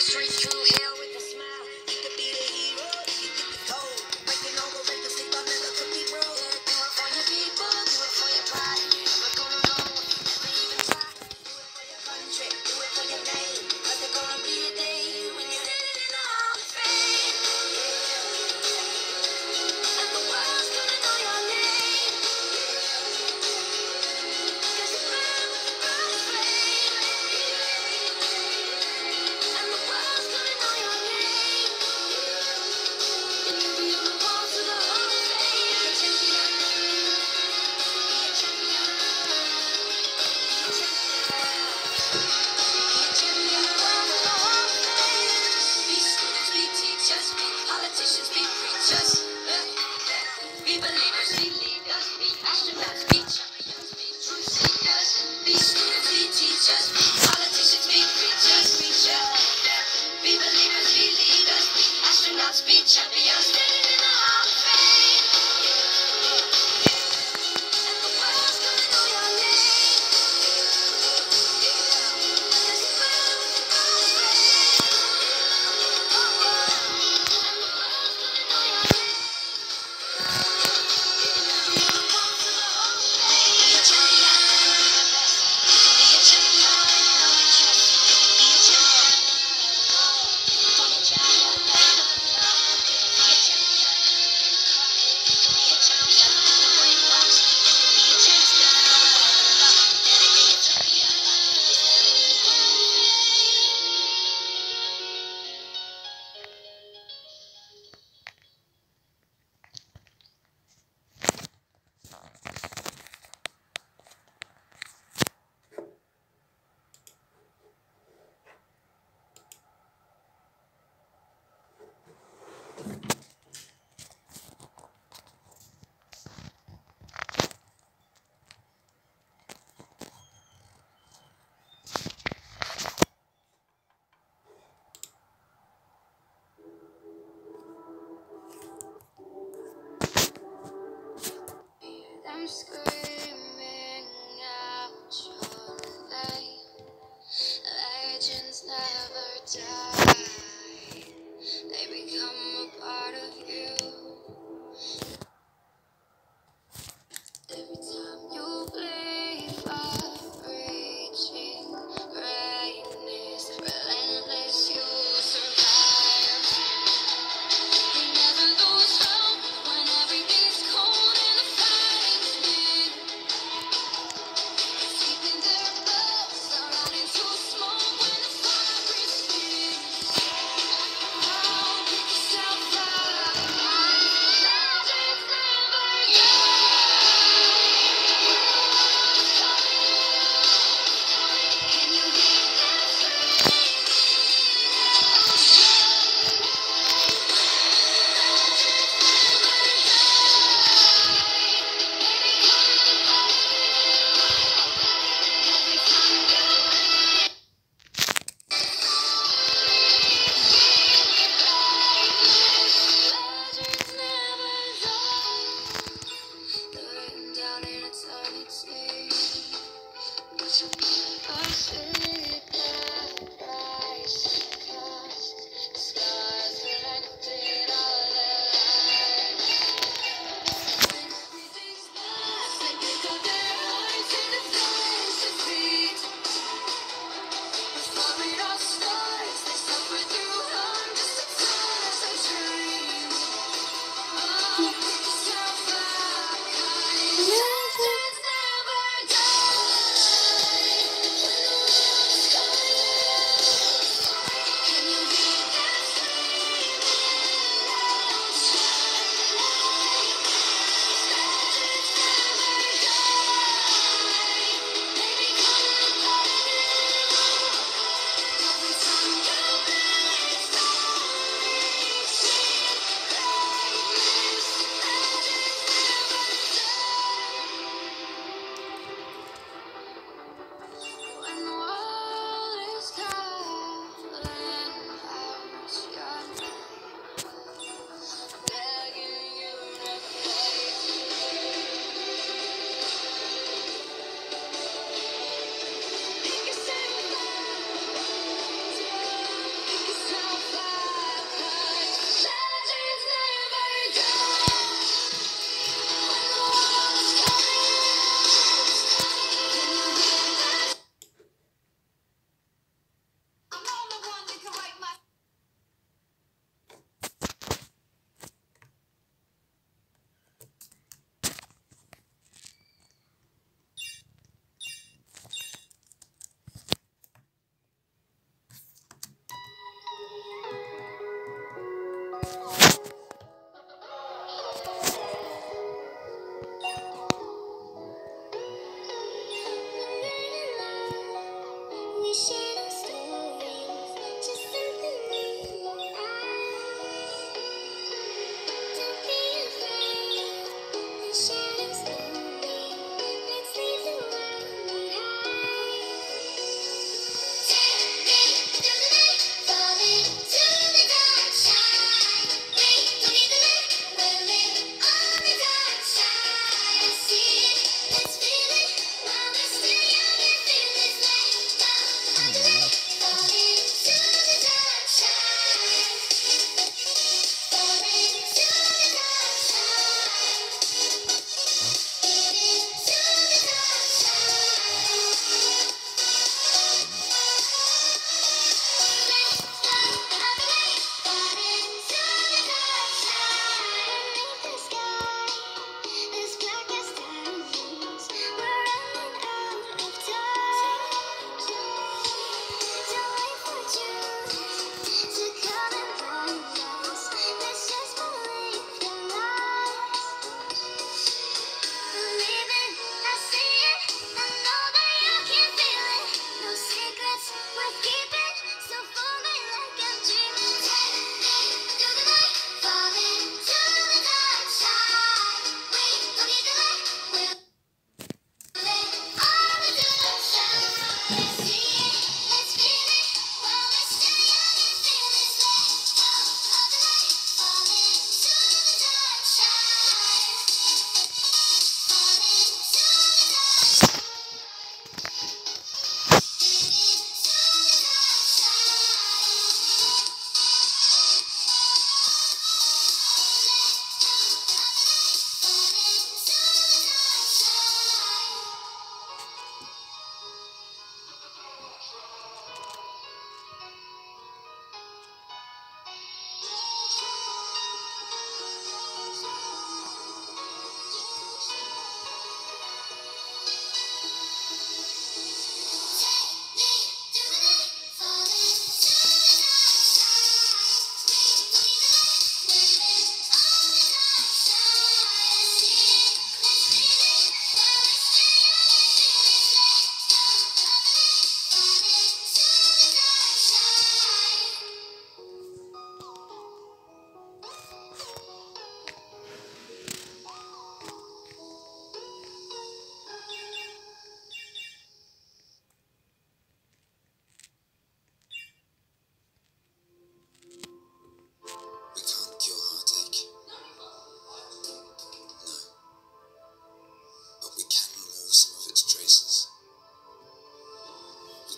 straight through. champions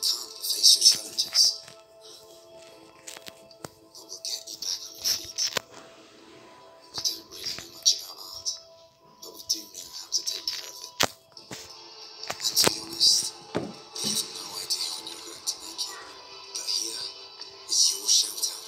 can't face your challenges. But we'll get you back on your feet. We don't really know much about art, but we do know how to take care of it. And to be honest, we have no idea when you're going to make it. But here is your shelter.